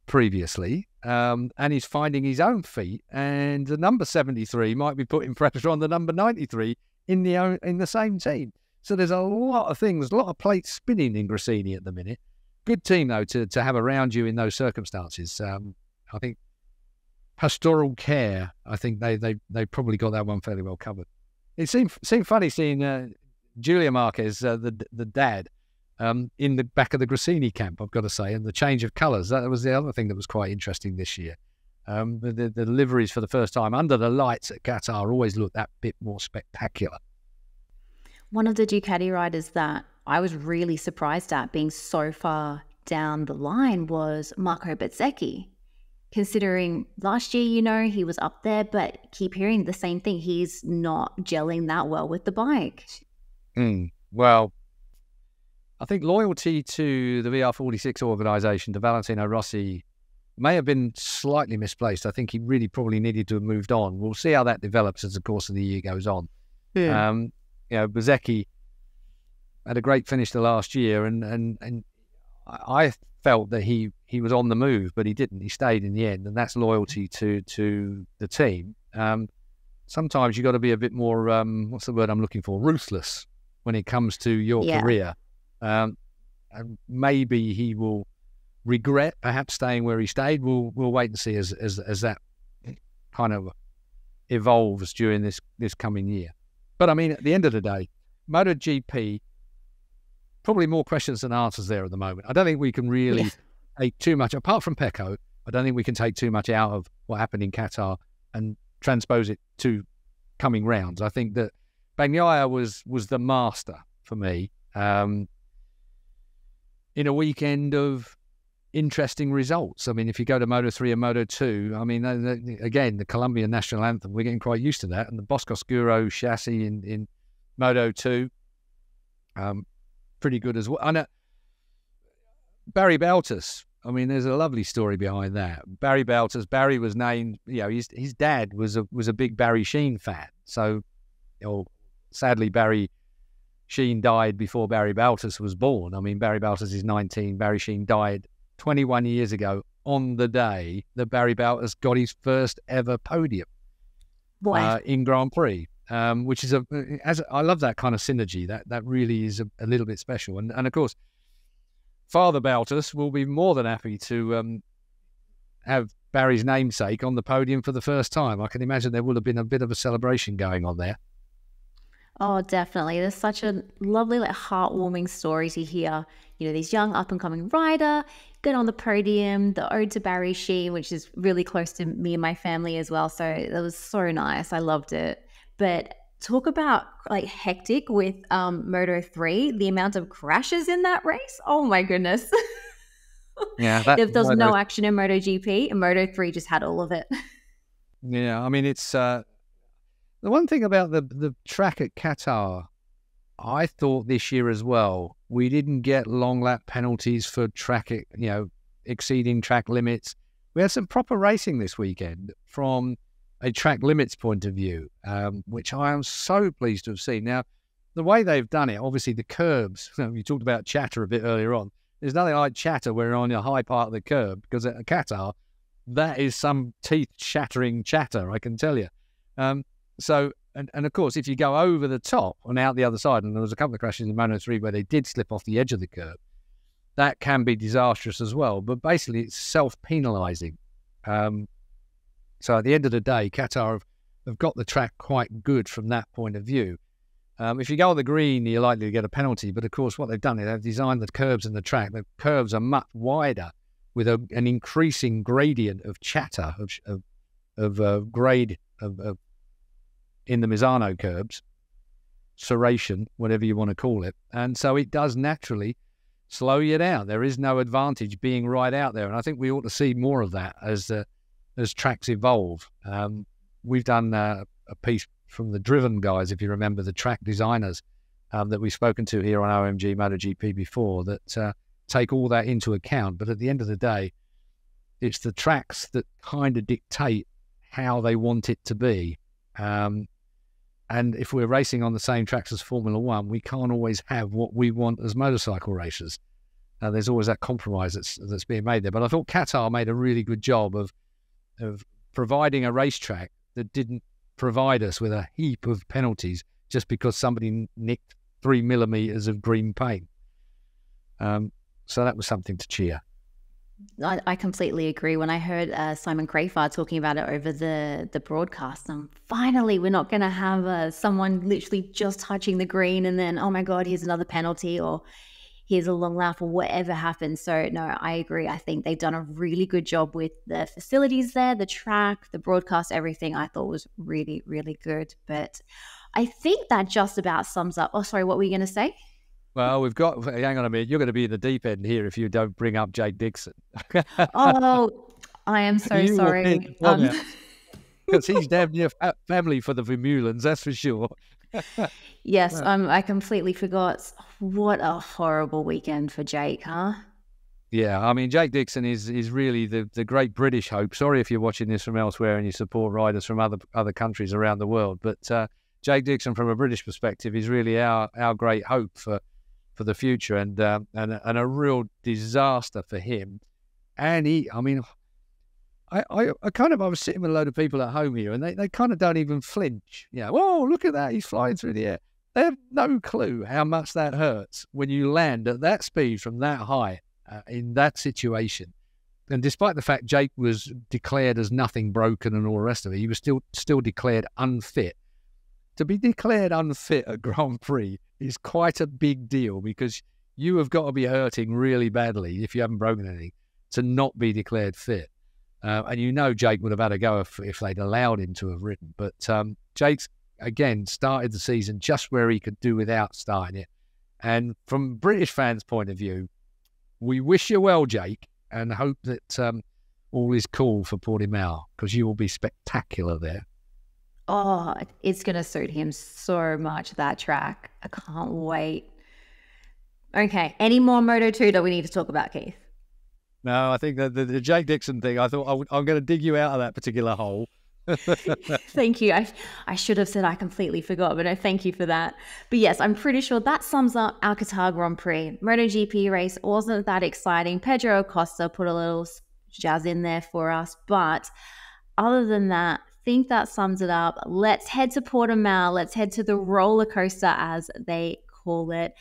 previously, um, and he's finding his own feet. And the number 73 might be putting pressure on the number 93 in the in the same team. So there's a lot of things, a lot of plates spinning in Gresini at the minute. Good team though to to have around you in those circumstances. Um, I think pastoral care. I think they they they probably got that one fairly well covered. It seemed seemed funny seeing uh, Julia Marquez, uh, the the dad, um, in the back of the Gresini camp, I've got to say, and the change of colours. That was the other thing that was quite interesting this year. Um, the, the, liveries for the first time under the lights at Qatar always looked that bit more spectacular. One of the Ducati riders that I was really surprised at being so far down the line was Marco Bezzecchi. Considering last year, you know, he was up there, but keep hearing the same thing. He's not gelling that well with the bike. Mm, well, I think loyalty to the VR46 organisation, to Valentino Rossi, may have been slightly misplaced. I think he really probably needed to have moved on. We'll see how that develops as the course of the year goes on. Yeah. Um, you know, Bezzecchi had a great finish the last year, and and and I felt that he he was on the move, but he didn't. He stayed in the end, and that's loyalty to to the team. Um, sometimes you got to be a bit more um, what's the word I'm looking for? Ruthless when it comes to your yeah. career. Um, maybe he will regret perhaps staying where he stayed. We'll we'll wait and see as as, as that kind of evolves during this this coming year. But I mean, at the end of the day, MotoGP probably more questions than answers there at the moment. I don't think we can really yeah. Take too much apart from Pecco. I don't think we can take too much out of what happened in Qatar and transpose it to coming rounds. I think that Bagnaia was was the master for me. Um, in a weekend of interesting results. I mean, if you go to Moto 3 and Moto 2, I mean, again, the Colombian national anthem, we're getting quite used to that. And the Boscoscuro chassis in, in Moto 2, um, pretty good as well. Uh, Barry Baltus, I mean, there's a lovely story behind that. Barry Baltus, Barry was named, you know, his, his dad was a, was a big Barry Sheene fan. So, you know, sadly, Barry Sheene died before Barry Baltus was born. I mean, Barry Baltus is 19. Barry Sheen died 21 years ago on the day that Barry Baltus got his first ever podium uh, in Grand Prix. um, which is a as I love that kind of synergy. That that really is a, a little bit special. And and of course, Father Baltus will be more than happy to um, have Barry's namesake on the podium for the first time. I can imagine there would have been a bit of a celebration going on there. Oh, definitely. There's such a lovely, like, heartwarming story to hear. You know, this young up and coming rider get on the podium, the ode to Barry Sheene, which is really close to me and my family as well. So it was so nice. I loved it. But talk about like hectic with um, Moto 3, the amount of crashes in that race. Oh my goodness. Yeah. That, if there's no action in MotoGP, and Moto 3 just had all of it. Yeah. I mean, it's uh, the one thing about the, the track at Qatar, I thought this year as well, we didn't get long lap penalties for track, you know, exceeding track limits. We had some proper racing this weekend from a track limits point of view, um, which I am so pleased to have seen. Now, the way they've done it, obviously the curbs, you talked about chatter a bit earlier on. There's nothing like chatter where you're on a high part of the curb because at Qatar, that is some teeth shattering chatter, I can tell you. Um, so, and, and of course, if you go over the top and out the other side, and there was a couple of crashes in Moto 3 where they did slip off the edge of the curb, that can be disastrous as well. But basically, it's self penalizing. Um, so at the end of the day, Qatar have, have got the track quite good from that point of view. Um, if you go on the green, you're likely to get a penalty. But of course, what they've done is they've designed the curbs and the track. The curves are much wider with a, an increasing gradient of chatter, of, of, of uh, grade of, of, in the Misano curbs, serration, whatever you want to call it. And so it does naturally slow you down. There is no advantage being right out there. And I think we ought to see more of that as uh, as tracks evolve. Um, we've done uh, a piece from the Driven guys, if you remember, the track designers um, that we've spoken to here on OMG MotoGP before, that uh, take all that into account. But at the end of the day, it's the tracks that kind of dictate how they want it to be. Um, and if we're racing on the same tracks as Formula One, we can't always have what we want as motorcycle racers. Uh, there's always that compromise that's that's being made there. But I thought Qatar made a really good job of of providing a racetrack that didn't provide us with a heap of penalties just because somebody nicked three millimeters of green paint. Um, so that was something to cheer. I, I completely agree. When I heard uh, Simon Crafar talking about it over the the broadcast, um, finally we're not going to have uh, someone literally just touching the green and then oh my god, here's another penalty or here's a long laugh or whatever happens. So, no, I agree. I think they've done a really good job with the facilities there, the track, the broadcast, everything I thought was really, really good. But I think that just about sums up. Oh, sorry, what were you going to say? Well, we've got, hang on a minute, you're going to be in the deep end here if you don't bring up Jake Dixon. oh, I am so you sorry. Um, because he's damn near family for the Vermeulens, that's for sure yes, um, I completely forgot. What a horrible weekend for Jake, huh? Yeah, I mean, Jake Dixon is is really the, the great British hope. Sorry if you're watching this from elsewhere and you support riders from other other countries around the world, but uh, Jake Dixon, from a British perspective, is really our our great hope for for the future, and um, and and a real disaster for him. And he, I mean, I, I, I, kind of I was sitting with a load of people at home here, and they, they kind of don't even flinch. Yeah, whoa, look at that! He's flying through the air. They have no clue how much that hurts when you land at that speed from that high uh, in that situation. And despite the fact Jake was declared as nothing broken and all the rest of it, he was still still declared unfit. To be declared unfit at Grand Prix is quite a big deal because you have got to be hurting really badly if you haven't broken anything to not be declared fit. Uh, and you know Jake would have had a go if, if they'd allowed him to have ridden. But um, Jake's, again, started the season just where he could do without starting it. And from British fans' point of view, we wish you well, Jake, and hope that um, all is cool for Portimao because you will be spectacular there. Oh, it's going to suit him so much, that track. I can't wait. Okay, any more Moto 2 that we need to talk about, Keith? No, I think that the, the Jake Dixon thing, I thought I am going to dig you out of that particular hole. thank you. I, I should have said I completely forgot, but thank you for that. But yes, I'm pretty sure that sums up our Qatar Grand Prix. MotoGP race wasn't that exciting. Pedro Acosta put a little jazz in there for us, but other than that, I think that sums it up. Let's head to Portimao. Let's head to the roller coaster, as they call it.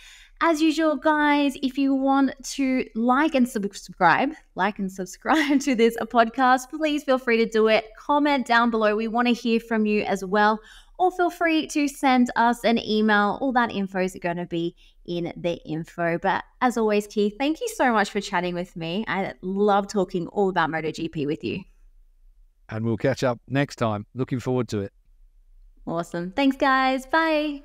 As usual, guys, if you want to like and subscribe, like and subscribe to this podcast, please feel free to do it. Comment down below. We want to hear from you as well. Or feel free to send us an email. All that info is going to be in the info. But as always, Keith, thank you so much for chatting with me. I love talking all about MotoGP with you. And we'll catch up next time. Looking forward to it. Awesome. Thanks, guys. Bye.